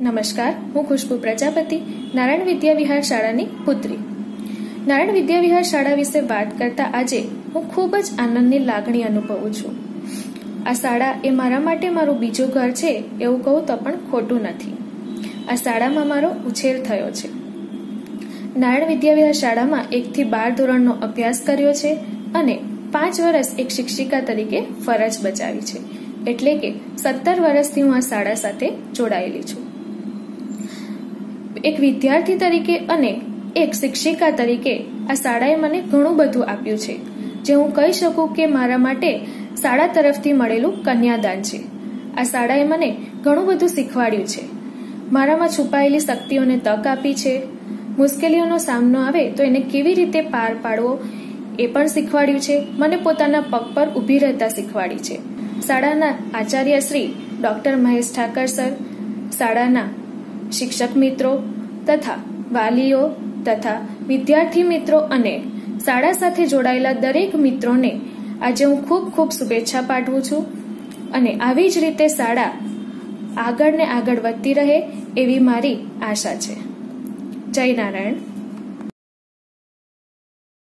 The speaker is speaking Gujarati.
નમસ્કાર, હું ખુશ્બુ પ્રજાપતિ, નારાયણ વિદ્યા વિહાર શાળાની પુત્રી. નારાયણ વિદ્યા વિહાર શાળા વિશે વાત કરતા આજે હું ખૂબ જ આનંદની લાગણી અનુભવું છું. આ શાળા એ મારા માટે મારું બીજું ઘર છે એવું કહું તો પણ ખોટું નથી. આ શાળામાં મારો ઉછેર થયો છે. નારાયણ વિદ્યા વિહાર શાળામાં એકથી બાર ધોરણનો અભ્યાસ કર્યો છે અને પાંચ વર્ષ એક શિક્ષિકા તરીકે ફરજ બજાવી છે. એટલે કે સત્તર વર્ષથી હું આ શાળા સાથે જોડાયેલી છું. એક વિદ્યાર્થી તરીકે અને એક શિક્ષિકા તરીકે આ શાળાએ મને ઘણું બધું આપ્યું છે, જે હું કહી શકું કે મારા માટે શાળા તરફથી મળેલું કન્યાદાન છે. આ શાળાએ મને ઘણું બધું શીખવાડ્યું છે. મારામાં છુપાયેલી શક્તિઓને તક આપી છે. મુશ્કેલીઓનો સામનો આવે તો એને કેવી રીતે પાર પાડવો એ પણ શીખવાડ્યું છે. મને પોતાના પગ પર ઊભી રહેતા શીખવાડી છે. શાળાના આચાર્ય શ્રી ડોક્ટર મહેશ ઠાકર સર, શાળાના શિક્ષક મિત્રો તથા વાલીઓ તથા વિદ્યાર્થી મિત્રો અને શાળા સાથે જોડાયેલા દરેક મિત્રોને આજે હું ખૂબ ખૂબ શુભેચ્છા પાઠવું છું. અને આવી જ રીતે શાળા આગળ ને આગળ વધતી રહે એવી મારી આશા છે. જય નારાયણ.